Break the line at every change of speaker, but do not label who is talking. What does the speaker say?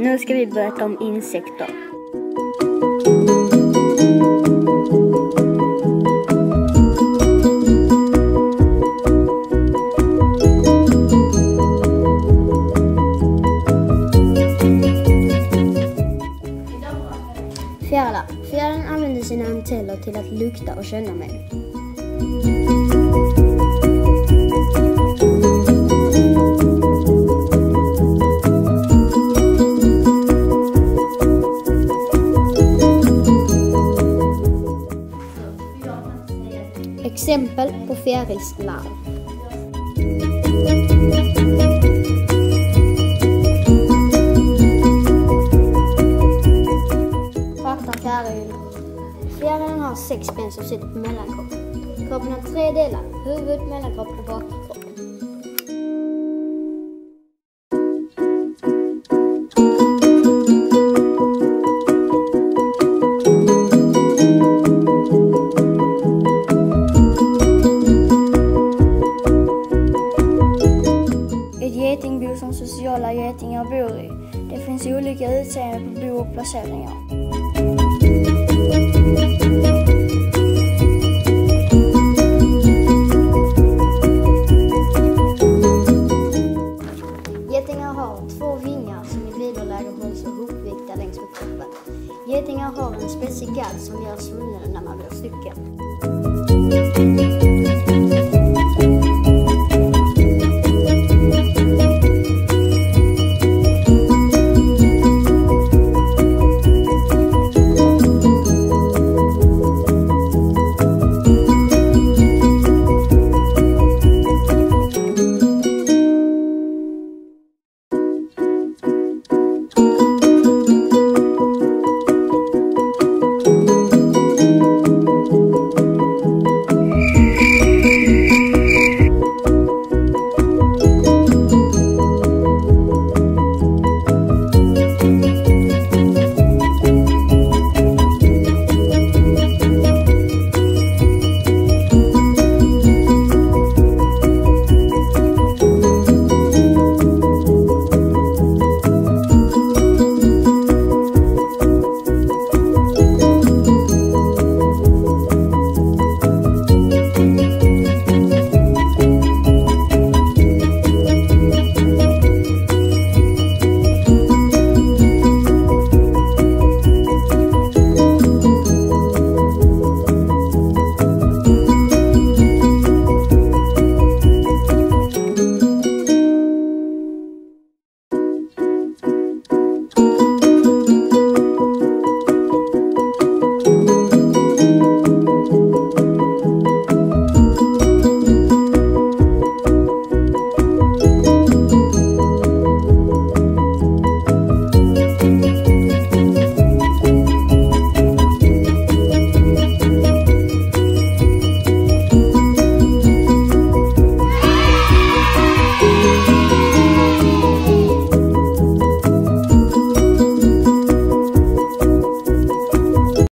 Nu ska vi berätta om insekter.
Fjärilar. Fjärilen använder sina antenner till att lukta och känna med. Exempel på fjärilslarv. Fakta fjäril. Fjärilen har sex ben som sitter på mellankroppen. Kroppen har tre delar, huvud, mellankropp och bakkropp.
Getingbo som sociala getingar bor i. Det finns olika utseende på bo och placeringar.
Getingar har två vingar som i viloläge hålls ihopvikta längs med kroppen. Getingar har en spetsig gadd som gör svullen när man blir stucken.